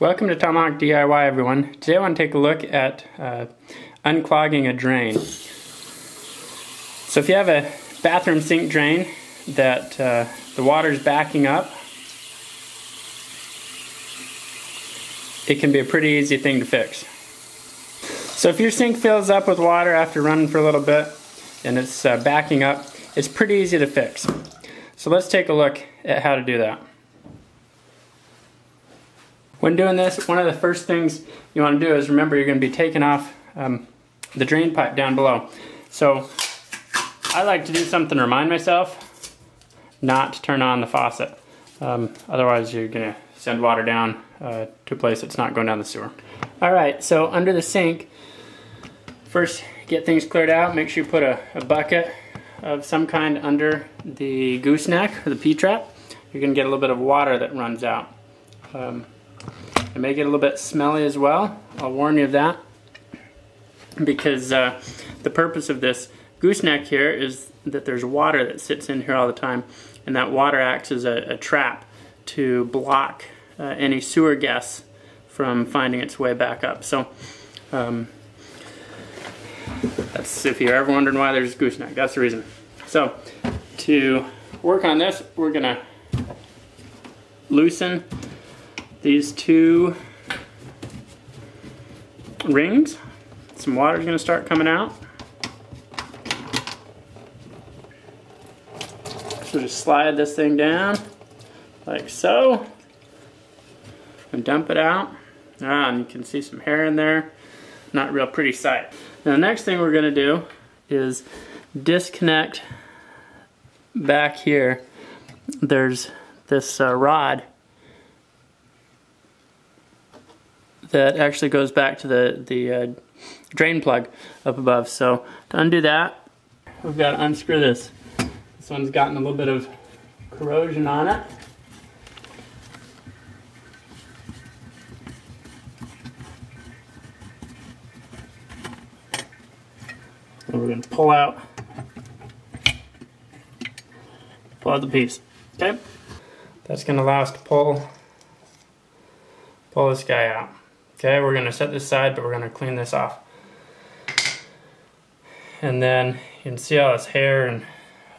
Welcome to Tomahawk DIY everyone. Today I want to take a look at uh, unclogging a drain. So if you have a bathroom sink drain that uh, the water is backing up, it can be a pretty easy thing to fix. So if your sink fills up with water after running for a little bit and it's uh, backing up, it's pretty easy to fix. So let's take a look at how to do that. When doing this, one of the first things you want to do is remember you're going to be taking off um, the drain pipe down below. So I like to do something to remind myself not to turn on the faucet. Um, otherwise you're going to send water down uh, to a place that's not going down the sewer. Alright, so under the sink, first get things cleared out. Make sure you put a, a bucket of some kind under the gooseneck or the P-trap. You're going to get a little bit of water that runs out. Um, it may get a little bit smelly as well. I'll warn you of that. Because uh, the purpose of this gooseneck here is that there's water that sits in here all the time. And that water acts as a, a trap to block uh, any sewer gas from finding its way back up. So um, that's if you're ever wondering why there's a gooseneck, that's the reason. So to work on this, we're gonna loosen these two rings. Some water's going to start coming out. So just slide this thing down like so and dump it out. Ah, and you can see some hair in there. Not real pretty sight. Now the next thing we're going to do is disconnect back here. There's this uh, rod that actually goes back to the, the uh, drain plug up above. So to undo that, we've got to unscrew this. This one's gotten a little bit of corrosion on it. And we're going to pull out, pull out the piece. Okay? That's going to allow us to pull, pull this guy out. Okay, we're gonna set this aside, but we're gonna clean this off. And then you can see all this hair and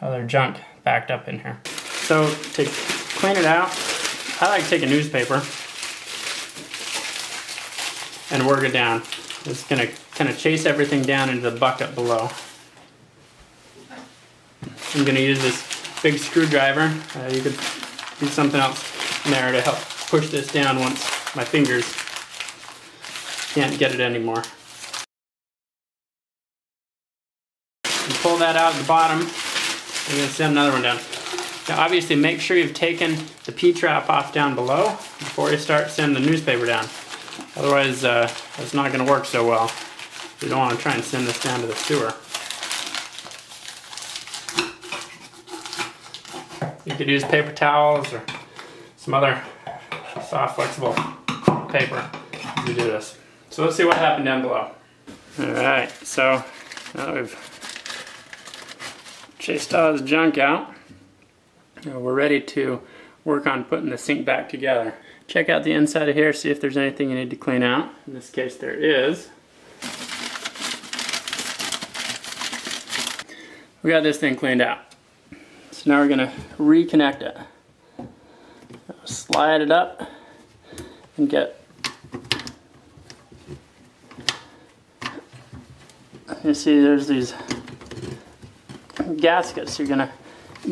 other junk backed up in here. So to clean it out, I like to take a newspaper and work it down. It's gonna kind of chase everything down into the bucket below. I'm gonna use this big screwdriver. Uh, you could use something else in there to help push this down once my fingers can't get it anymore. Pull that out at the bottom, going to send another one down. Now obviously make sure you've taken the P-trap off down below before you start sending the newspaper down. Otherwise uh, it's not going to work so well. You don't want to try and send this down to the sewer. You could use paper towels or some other soft flexible paper to do this. So let's see what happened down below. Alright, so now we've chased all this junk out. Now we're ready to work on putting the sink back together. Check out the inside of here, see if there's anything you need to clean out. In this case there is. We got this thing cleaned out. So now we're going to reconnect it. Slide it up and get you see there's these gaskets you're gonna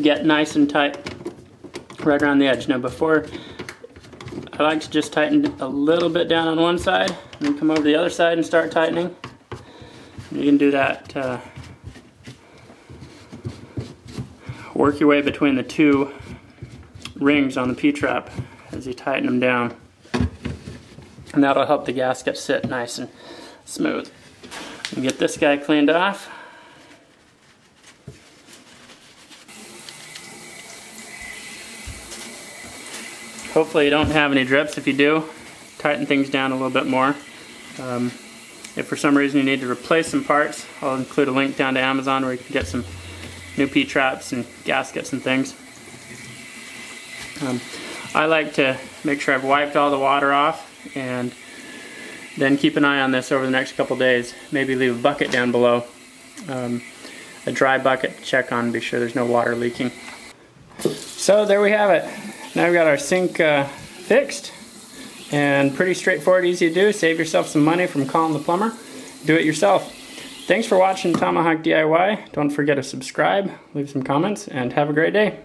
get nice and tight right around the edge. Now before, I like to just tighten a little bit down on one side and then come over to the other side and start tightening. You can do that, uh, work your way between the two rings on the P-trap as you tighten them down. And that'll help the gasket sit nice and smooth. Get this guy cleaned off. Hopefully you don't have any drips. If you do, tighten things down a little bit more. Um, if for some reason you need to replace some parts, I'll include a link down to Amazon where you can get some new P-traps and gaskets and things. Um, I like to make sure I've wiped all the water off and then keep an eye on this over the next couple days. Maybe leave a bucket down below, um, a dry bucket to check on, be sure there's no water leaking. So there we have it. Now we've got our sink uh, fixed and pretty straightforward, easy to do. Save yourself some money from calling the plumber. Do it yourself. Thanks for watching Tomahawk DIY. Don't forget to subscribe, leave some comments, and have a great day.